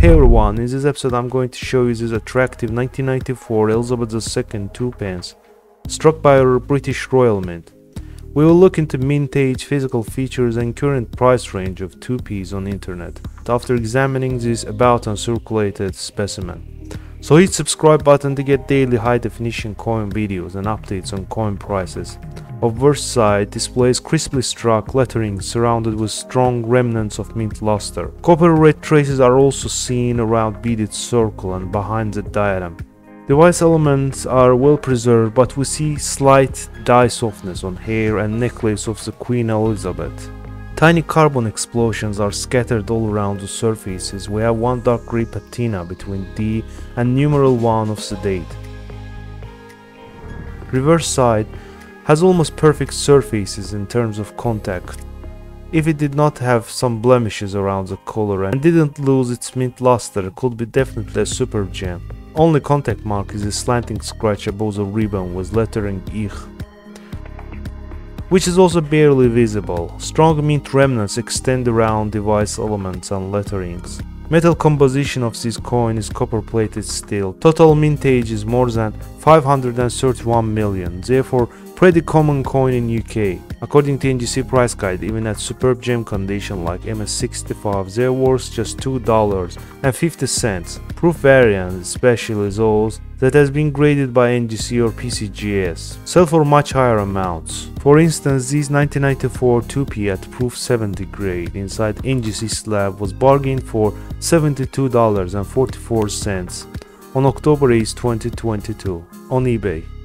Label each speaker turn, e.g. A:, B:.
A: Hey everyone, in this episode I'm going to show you this attractive 1994 Elizabeth II two pence, struck by our British Royal Mint. We will look into mintage, physical features and current price range of 2p's on internet after examining this about uncirculated specimen. So hit subscribe button to get daily high definition coin videos and updates on coin prices. Obverse side displays crisply struck lettering surrounded with strong remnants of mint luster. Copper red traces are also seen around beaded circle and behind the diadem. Device elements are well preserved but we see slight die softness on hair and necklace of the Queen Elizabeth. Tiny carbon explosions are scattered all around the surfaces. We have one dark gray patina between D and numeral 1 of the date. Reverse side has almost perfect surfaces in terms of contact. If it did not have some blemishes around the collar and didn't lose its mint luster, it could be definitely a superb gem. Only contact mark is a slanting scratch above the ribbon with lettering Ich, which is also barely visible. Strong mint remnants extend around device elements and letterings. Metal composition of this coin is copper plated steel. Total mintage is more than 531 million, therefore pretty common coin in UK. According to NGC price guide, even at superb gem condition like MS65, they're worth just $2.50. Proof variants, especially those that has been graded by NGC or PCGS, sell for much higher amounts. For instance, this 1994 2P at Proof 70 grade inside NGC slab was bargained for $72.44 on October 8, 2022 on eBay.